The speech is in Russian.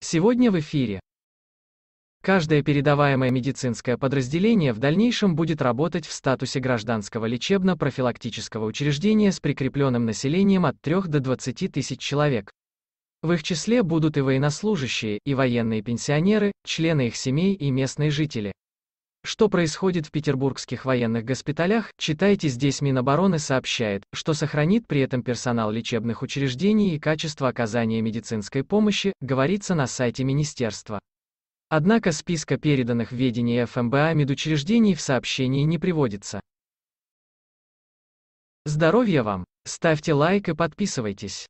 Сегодня в эфире. Каждое передаваемое медицинское подразделение в дальнейшем будет работать в статусе гражданского лечебно-профилактического учреждения с прикрепленным населением от 3 до 20 тысяч человек. В их числе будут и военнослужащие, и военные пенсионеры, члены их семей и местные жители. Что происходит в петербургских военных госпиталях, читайте здесь Минобороны сообщает, что сохранит при этом персонал лечебных учреждений и качество оказания медицинской помощи, говорится на сайте министерства. Однако списка переданных в ведение ФМБА медучреждений в сообщении не приводится. Здоровья вам! Ставьте лайк и подписывайтесь.